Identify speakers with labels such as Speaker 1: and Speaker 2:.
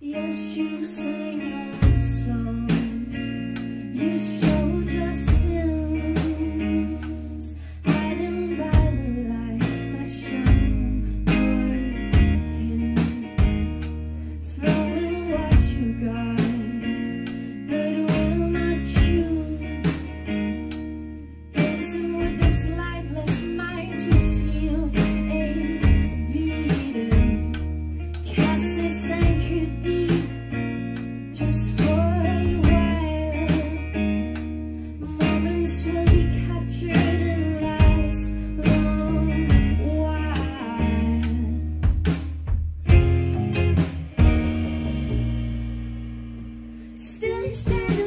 Speaker 1: Yes, you sing your songs. You showed stand